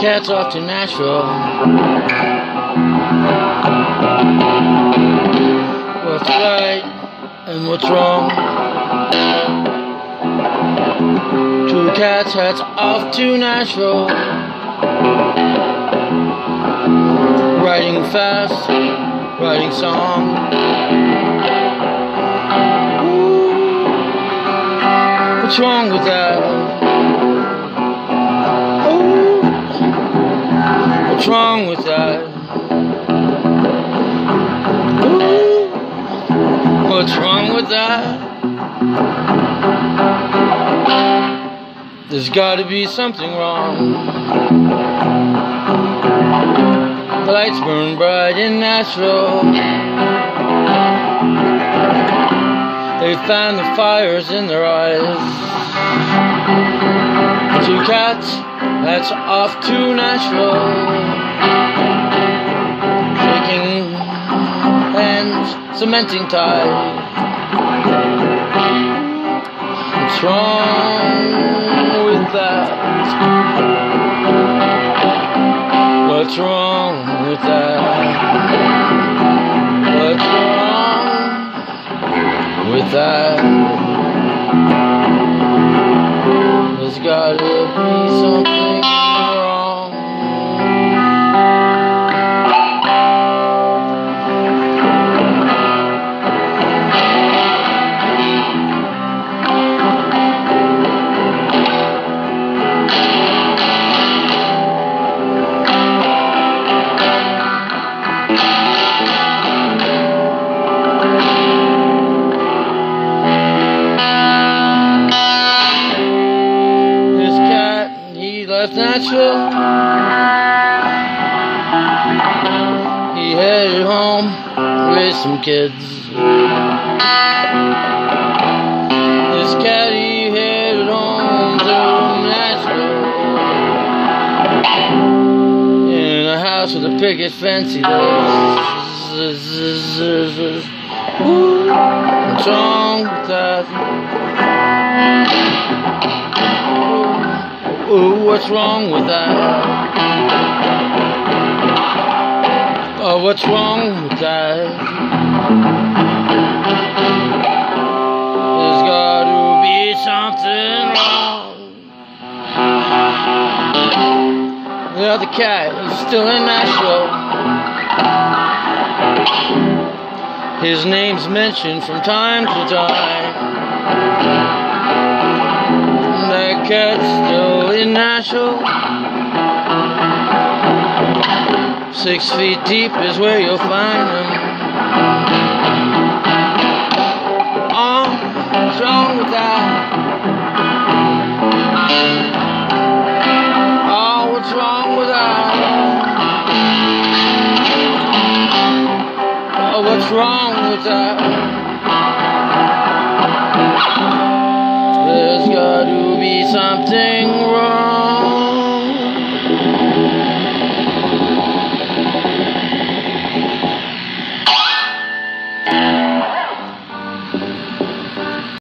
cat's off to Nashville. What's right and what's wrong? Two cats heads off to Nashville. Writing fast, writing song. What's wrong with that? Wrong with? Ooh, what's wrong with that? There's gotta be something wrong. The lights burn bright in Nashville. They fan the fires in their eyes. Two cats that's off to Nashville. Cementing ties. What's wrong with that? What's wrong with that? What's wrong with that? There's gotta be left Nashville. He headed home with some kids. This he headed home to Nashville. In a house with a picket fence, he does. Ooh, with that? What's wrong with that? Oh, what's wrong with that? There's got to be something wrong. The other cat is still in Nashville. His name's mentioned from time to time. That cat's still in Nashville. Six feet deep is where you'll find them. What's wrong with that? Oh, what's wrong with that? Oh, what's wrong with that? Something wrong.